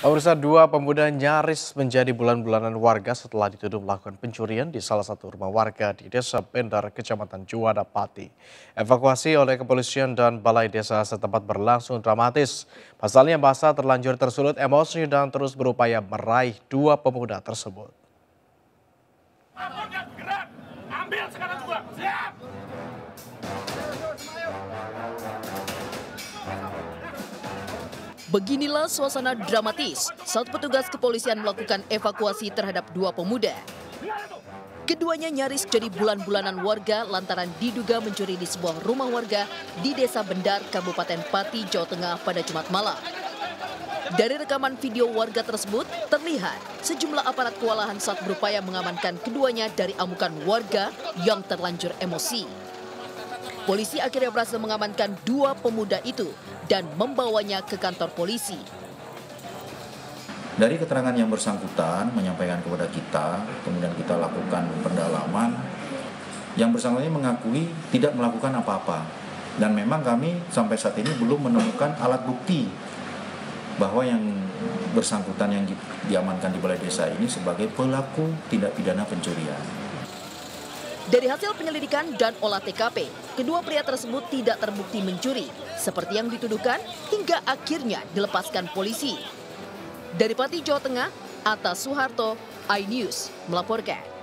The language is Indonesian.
Pemirsa dua pemuda nyaris menjadi bulan-bulanan warga setelah dituduh melakukan pencurian di salah satu rumah warga di Desa Bendar, Kecamatan Juanda Pati. Evakuasi oleh kepolisian dan balai desa setempat berlangsung dramatis. Pasalnya masa terlanjur tersulut emosi dan terus berupaya meraih dua pemuda tersebut. Ambil sekarang juga, siap! Beginilah suasana dramatis saat petugas kepolisian melakukan evakuasi terhadap dua pemuda. Keduanya nyaris jadi bulan-bulanan warga lantaran diduga mencuri di sebuah rumah warga di Desa Bendar, Kabupaten Pati, Jawa Tengah pada Jumat malam. Dari rekaman video warga tersebut, terlihat sejumlah aparat kewalahan saat berupaya mengamankan keduanya dari amukan warga yang terlanjur emosi. Polisi akhirnya berhasil mengamankan dua pemuda itu dan membawanya ke kantor polisi. Dari keterangan yang bersangkutan menyampaikan kepada kita, kemudian kita lakukan pendalaman, yang bersangkutan mengakui tidak melakukan apa-apa. Dan memang kami sampai saat ini belum menemukan alat bukti bahwa yang bersangkutan yang diamankan di balai desa ini sebagai pelaku tindak pidana pencurian. Dari hasil penyelidikan dan olah TKP, kedua pria tersebut tidak terbukti mencuri, seperti yang dituduhkan hingga akhirnya dilepaskan polisi. Dari Pati, Jawa Tengah, Atas Soeharto, iNews melaporkan.